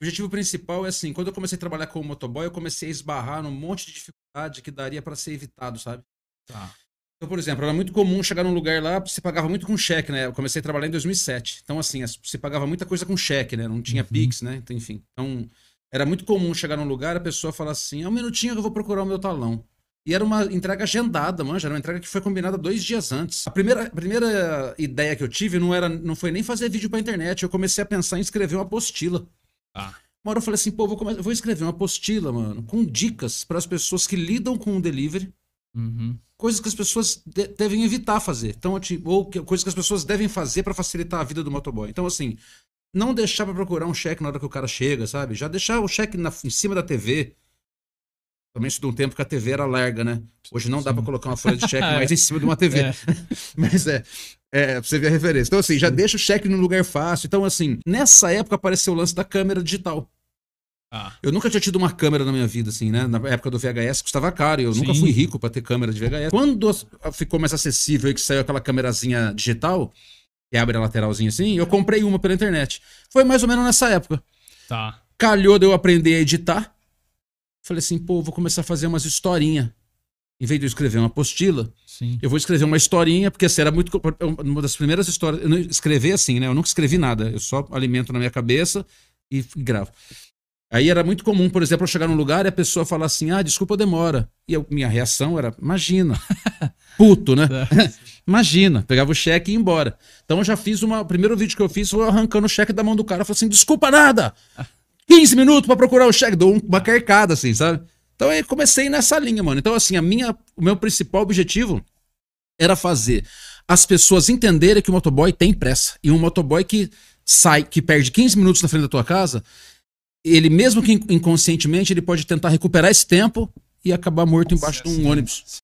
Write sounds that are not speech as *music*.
O objetivo principal é assim, quando eu comecei a trabalhar com o motoboy, eu comecei a esbarrar num monte de dificuldade que daria para ser evitado, sabe? Tá. Então, por exemplo, era muito comum chegar num lugar lá, você pagava muito com cheque, né? Eu comecei a trabalhar em 2007. Então, assim, você pagava muita coisa com cheque, né? Não tinha Uhum. Pix, né? Então, enfim. Então, era muito comum chegar num lugar a pessoa falar assim: é um minutinho que eu vou procurar o meu talão. E era uma entrega agendada, manja. Era uma entrega que foi combinada dois dias antes. A primeira, a primeira ideia que eu tive não, era, não foi nem fazer vídeo pra internet. Eu comecei a pensar em escrever uma apostila. Tá. Uma hora eu falei assim, pô, vou, come- eu vou escrever uma apostila, mano, com dicas para as pessoas que lidam com o delivery Uhum. coisas que as pessoas de- devem evitar fazer. Então, tipo, ou que- coisas que as pessoas devem fazer pra facilitar a vida do motoboy. Então, assim, não deixar pra procurar um cheque na hora que o cara chega, sabe? Já deixar o cheque na- em cima da TV. Também isso de um tempo que a TV era larga, né? Hoje não dá pra colocar uma folha de cheque *laughs* mais em cima de uma TV. É. *laughs* Mas é, é, pra você ver a referência. Então, assim, já deixa o cheque num lugar fácil. Então, assim, nessa época apareceu o lance da câmera digital. Tá. Eu nunca tinha tido uma câmera na minha vida, assim, né? Na época do VHS custava caro. e Eu nunca Sim. fui rico pra ter câmera de VHS. Quando ficou mais acessível e que saiu aquela câmerazinha digital, que abre a lateralzinha assim, eu comprei uma pela internet. Foi mais ou menos nessa época. Tá. Calhou de eu aprender a editar. Falei assim, pô, vou começar a fazer umas historinhas. Em vez de eu escrever uma apostila, Sim. eu vou escrever uma historinha, porque assim, era muito. Uma das primeiras histórias. Eu não escrevi assim, né? Eu nunca escrevi nada. Eu só alimento na minha cabeça e, gravo. Aí era muito comum, por exemplo, eu chegar num lugar e a pessoa falar assim: ah, desculpa demora. E eu- minha reação era: imagina. *laughs* Puto, né? *laughs* Imagina. Pegava o cheque e ia embora. Então eu já fiz uma. O primeiro vídeo que eu fiz foi arrancando o cheque da mão do cara. Eu falei assim: desculpa nada. 15 minutos pra procurar o cheque. Dou um- uma carcada, assim, sabe? Então aí comecei nessa linha, mano. Então, assim, a minha, o meu principal objetivo era fazer as pessoas entenderem que o motoboy tem pressa. E um motoboy que sai, que perde 15 minutos na frente da tua casa, ele, mesmo que in- inconscientemente, ele pode tentar recuperar esse tempo e acabar morto embaixo de um ônibus.